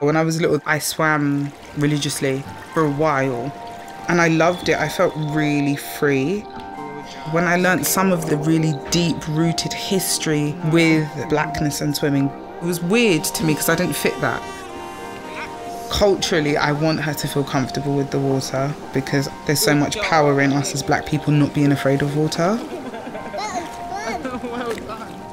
When I was little, I swam religiously for a while and I loved it. I felt really free. When I learnt some of the really deep rooted history with blackness and swimming, it was weird to me because I didn't fit that. Culturally, I want her to feel comfortable with the water because there's so much power in us as black people not being afraid of water. Well done.